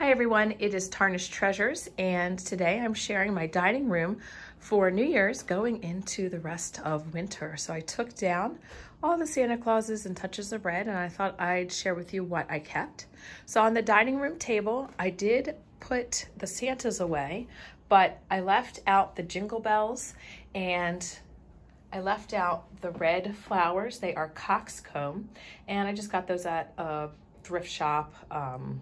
Hi everyone, it is Tarnished Treasures and today I'm sharing my dining room for New Year's going into the rest of winter. So I took down all the Santa Clauses and touches of red and I thought I'd share with you what I kept. So on the dining room table, I did put the Santas away, but I left out the Jingle Bells and I left out the red flowers. They are coxcomb, and I just got those at a thrift shop. Um,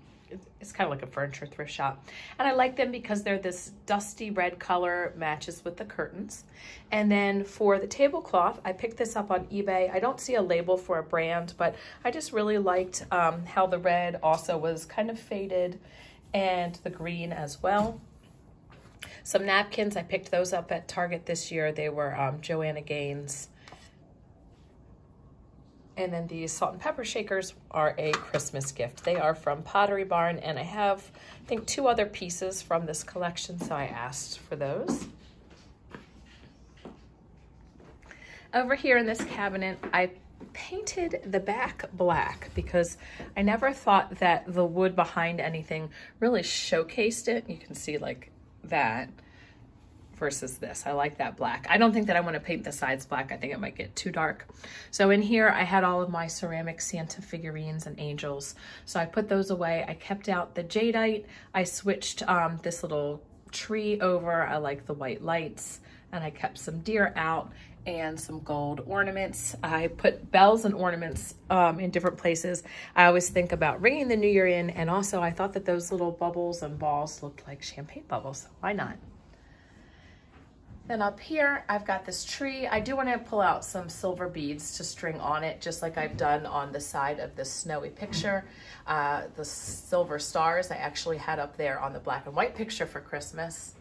it's kind of like a furniture thrift shop. And I like them because they're this dusty red color, matches with the curtains. And then for the tablecloth, I picked this up on eBay. I don't see a label for a brand, but I just really liked um, how the red also was kind of faded and the green as well. Some napkins, I picked those up at Target this year. They were um, Joanna Gaines. And then these salt and pepper shakers are a Christmas gift. They are from Pottery Barn, and I have, I think, two other pieces from this collection, so I asked for those. Over here in this cabinet, I painted the back black because I never thought that the wood behind anything really showcased it. You can see like that versus this. I like that black. I don't think that I want to paint the sides black. I think it might get too dark. So in here, I had all of my ceramic Santa figurines and angels. So I put those away. I kept out the jadeite. I switched um, this little tree over. I like the white lights and I kept some deer out and some gold ornaments. I put bells and ornaments um, in different places. I always think about ringing the new year in and also I thought that those little bubbles and balls looked like champagne bubbles. Why not? Then up here, I've got this tree. I do want to pull out some silver beads to string on it, just like I've done on the side of this snowy picture. Uh, the silver stars I actually had up there on the black and white picture for Christmas.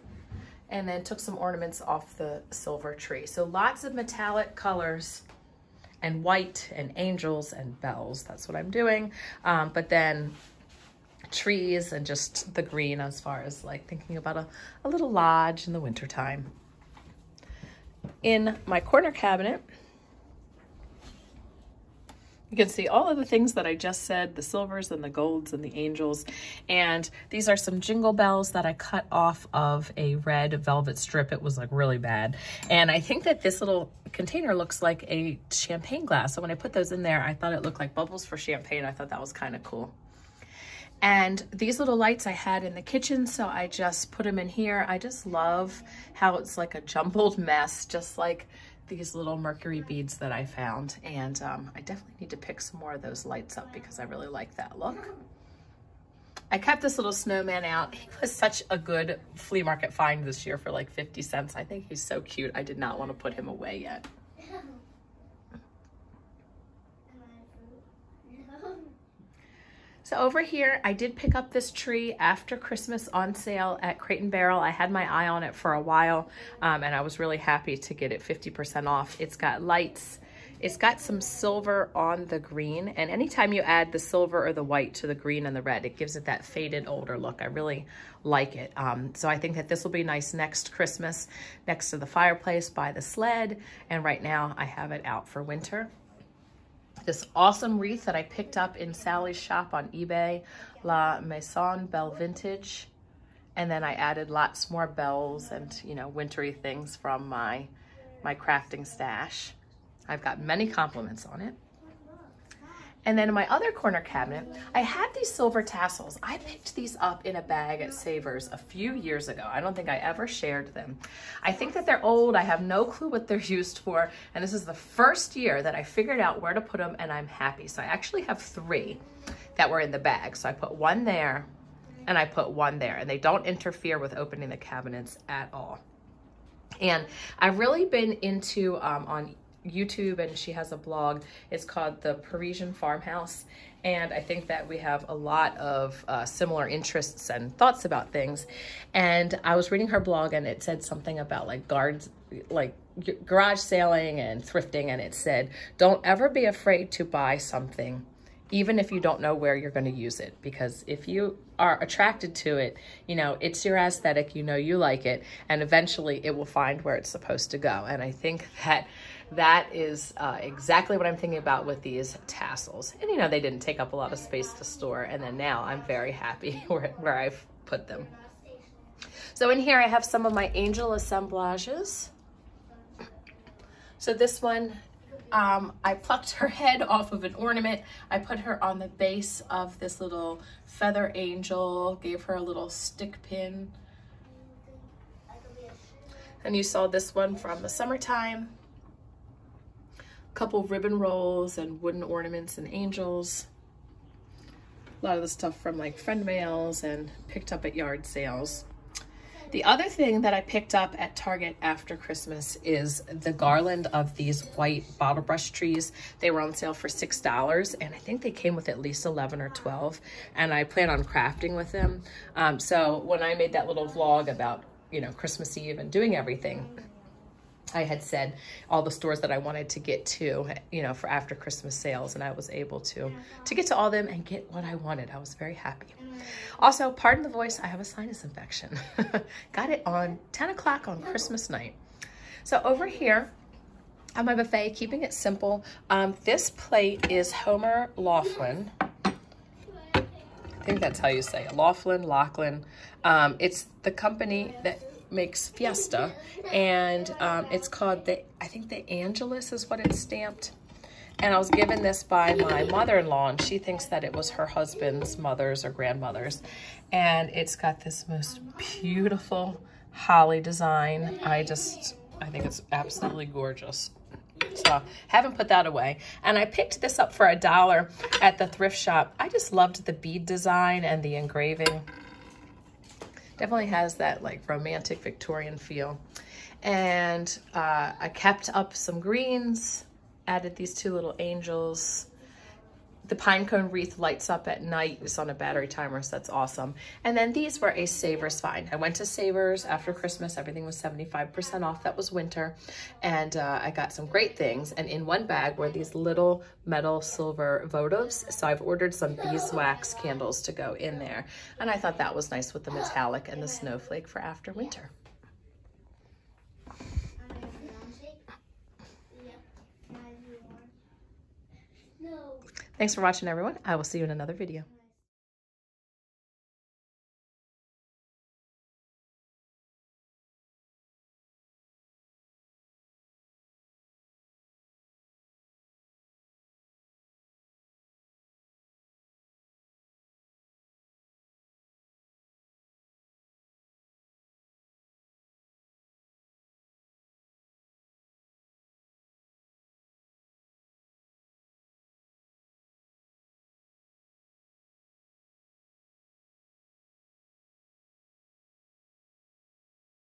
And then took some ornaments off the silver tree. So lots of metallic colors and white and angels and bells. That's what I'm doing. Um, but then trees and just the green as far as like thinking about a, a little lodge in the wintertime in my corner cabinet, you can see all of the things that I just said, the silvers and the golds and the angels. And these are some jingle bells that I cut off of a red velvet strip. It was like really bad. And I think that this little container looks like a champagne glass. So when I put those in there, I thought it looked like bubbles for champagne. I thought that was kind of cool. And these little lights I had in the kitchen, so I just put them in here. I just love how it's like a jumbled mess, just like these little mercury beads that I found. And um, I definitely need to pick some more of those lights up because I really like that look. I kept this little snowman out. He was such a good flea market find this year for like 50 cents. I think he's so cute. I did not want to put him away yet. So over here, I did pick up this tree after Christmas on sale at Crate and Barrel. I had my eye on it for a while, um, and I was really happy to get it 50% off. It's got lights. It's got some silver on the green, and anytime you add the silver or the white to the green and the red, it gives it that faded older look. I really like it. Um, so I think that this will be nice next Christmas next to the fireplace by the sled, and right now I have it out for winter this awesome wreath that I picked up in Sally's shop on eBay, La Maison Belle Vintage. And then I added lots more bells and, you know, wintry things from my, my crafting stash. I've got many compliments on it. And then in my other corner cabinet, I had these silver tassels. I picked these up in a bag at Savers a few years ago. I don't think I ever shared them. I think that they're old. I have no clue what they're used for. And this is the first year that I figured out where to put them and I'm happy. So I actually have three that were in the bag. So I put one there and I put one there and they don't interfere with opening the cabinets at all. And I've really been into um, on YouTube and she has a blog. It's called The Parisian Farmhouse. And I think that we have a lot of uh, similar interests and thoughts about things. And I was reading her blog and it said something about like guards, like garage sailing and thrifting. And it said, don't ever be afraid to buy something even if you don't know where you're going to use it because if you are attracted to it you know it's your aesthetic you know you like it and eventually it will find where it's supposed to go and i think that that is uh, exactly what I'm thinking about with these tassels. And you know, they didn't take up a lot of space to store. And then now I'm very happy where, where I've put them. So in here I have some of my angel assemblages. So this one, um, I plucked her head off of an ornament. I put her on the base of this little feather angel, gave her a little stick pin. And you saw this one from the summertime. A couple ribbon rolls and wooden ornaments and angels. A lot of the stuff from like friend mails and picked up at yard sales. The other thing that I picked up at Target after Christmas is the garland of these white bottle brush trees. They were on sale for $6 and I think they came with at least 11 or 12 and I plan on crafting with them. Um, so when I made that little vlog about, you know, Christmas Eve and doing everything, I had said all the stores that I wanted to get to, you know, for after Christmas sales, and I was able to to get to all them and get what I wanted. I was very happy. Also, pardon the voice, I have a sinus infection. Got it on 10 o'clock on Christmas night. So over here at my buffet, keeping it simple, um, this plate is Homer Laughlin. I think that's how you say it, Laughlin, Laughlin. Um, it's the company that makes Fiesta, and um, it's called the, I think the Angelus is what it's stamped. And I was given this by my mother-in-law, and she thinks that it was her husband's mother's or grandmother's. And it's got this most beautiful holly design. I just, I think it's absolutely gorgeous. So haven't put that away. And I picked this up for a dollar at the thrift shop. I just loved the bead design and the engraving. Definitely has that like romantic Victorian feel. And uh, I kept up some greens, added these two little angels. The pine cone wreath lights up at night. It's on a battery timer, so that's awesome. And then these were a Savers find. I went to Savers after Christmas. Everything was 75% off. That was winter. And uh, I got some great things. And in one bag were these little metal silver votives. So I've ordered some beeswax candles to go in there. And I thought that was nice with the metallic and the snowflake for after winter. Thanks for watching, everyone. I will see you in another video.